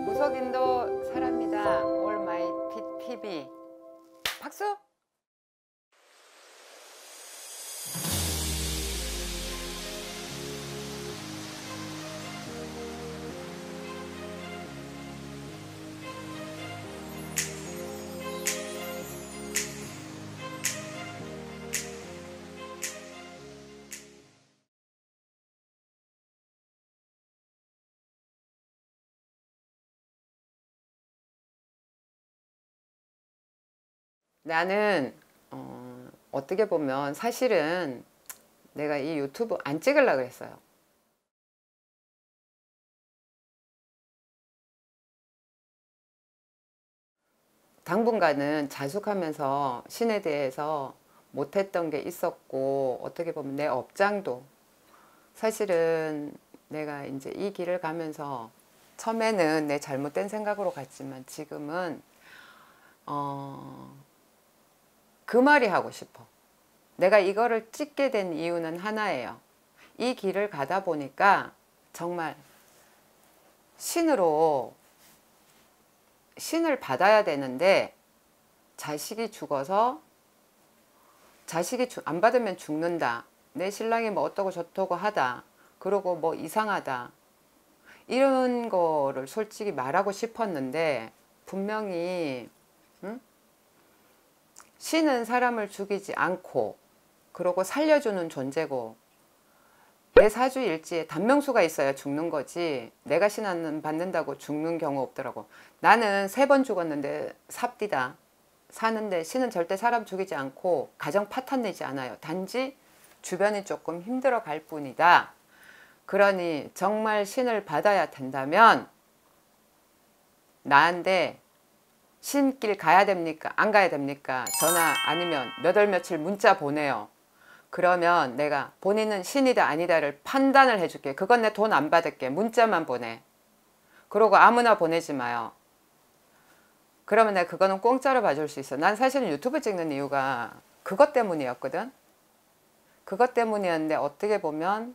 무속인도 사랍니다. 올 마이 TV. 박수! 나는 어, 어떻게 보면 사실은 내가 이 유튜브 안 찍으려고 그랬어요. 당분간은 자숙하면서 신에 대해서 못했던 게 있었고 어떻게 보면 내 업장도 사실은 내가 이제 이 길을 가면서 처음에는 내 잘못된 생각으로 갔지만 지금은 어, 그 말이 하고 싶어. 내가 이거를 찍게 된 이유는 하나예요. 이 길을 가다 보니까 정말 신으로 신을 받아야 되는데 자식이 죽어서 자식이 안 받으면 죽는다. 내 신랑이 뭐 어떠고 저떠고 하다. 그러고 뭐 이상하다. 이런 거를 솔직히 말하고 싶었는데 분명히 응? 신은 사람을 죽이지 않고 그러고 살려주는 존재고 내 사주 일지에 단명수가 있어야 죽는 거지 내가 신안 받는다고 죽는 경우 없더라고. 나는 세 번 죽었는데 삽디다. 사는데 신은 절대 사람 죽이지 않고 가정 파탄 내지 않아요. 단지 주변이 조금 힘들어 갈 뿐이다. 그러니 정말 신을 받아야 된다면 나한테 신길 가야 됩니까? 안 가야 됩니까? 전화 아니면 몇 월 며칠 문자 보내요. 그러면 내가 본인은 신이다 아니다를 판단을 해줄게. 그건 내 돈 안 받을게. 문자만 보내. 그러고 아무나 보내지 마요. 그러면 내가 그거는 공짜로 봐줄 수 있어. 난 사실은 유튜브 찍는 이유가 그것 때문이었거든. 그것 때문이었는데 어떻게 보면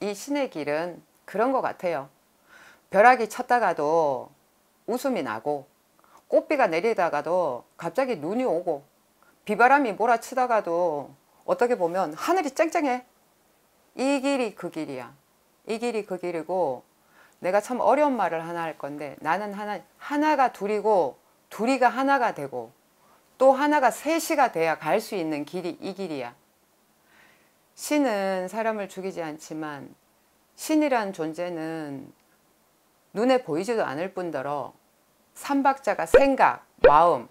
이 신의 길은 그런 것 같아요. 벼락이 쳤다가도 웃음이 나고 꽃비가 내리다가도 갑자기 눈이 오고 비바람이 몰아치다가도 어떻게 보면 하늘이 쨍쨍해. 이 길이 그 길이야. 이 길이 그 길이고 내가 참 어려운 말을 하나 할 건데 나는 하나, 하나가 둘이고 둘이가 하나가 되고 또 하나가 셋이가 돼야 갈 수 있는 길이 이 길이야. 신은 사람을 죽이지 않지만 신이란 존재는 눈에 보이지도 않을 뿐더러 삼박자가 생각, 마음,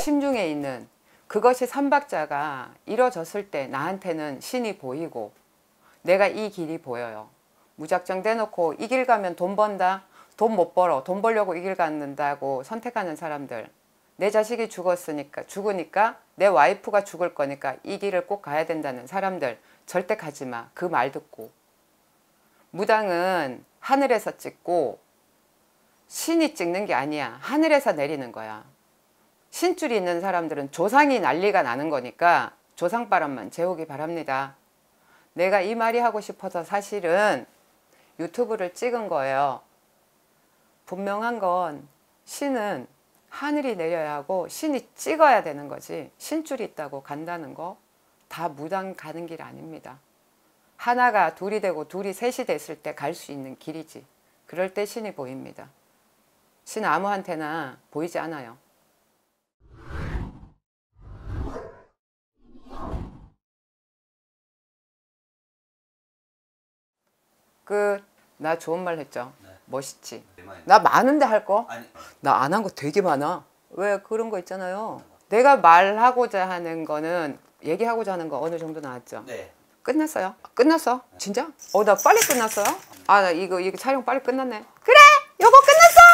심중에 있는 그것이 삼박자가 이뤄졌을 때 나한테는 신이 보이고 내가 이 길이 보여요. 무작정 대놓고 이 길 가면 돈 번다? 돈 못 벌어. 돈 벌려고 이 길 갖는다고 선택하는 사람들. 내 자식이 죽었으니까, 죽으니까 내 와이프가 죽을 거니까 이 길을 꼭 가야 된다는 사람들 절대 가지 마. 그 말 듣고. 무당은 하늘에서 찍고 신이 찍는 게 아니야. 하늘에서 내리는 거야. 신줄이 있는 사람들은 조상이 난리가 나는 거니까 조상바람만 재우기 바랍니다. 내가 이 말이 하고 싶어서 사실은 유튜브를 찍은 거예요. 분명한 건 신은 하늘이 내려야 하고 신이 찍어야 되는 거지 신줄이 있다고 간다는 거 다 무당 가는 길 아닙니다. 하나가 둘이 되고 둘이 셋이 됐을 때 갈 수 있는 길이지. 그럴 때 신이 보입니다. 신 아무한테나 보이지 않아요. 그나 좋은 말 했죠. 네. 멋있지. 나 많은데 할 거? 나 안 한 거 되게 많아. 왜 그런 거 있잖아요. 내가 말하고자 하는 거는 얘기하고자 하는 거 어느 정도 나왔죠. 네 끝났어요. 끝났어? 진짜? 어 나 빨리 끝났어요? 아 나 이거 이거 촬영 빨리 끝났네. 그래, 여보 끝났어.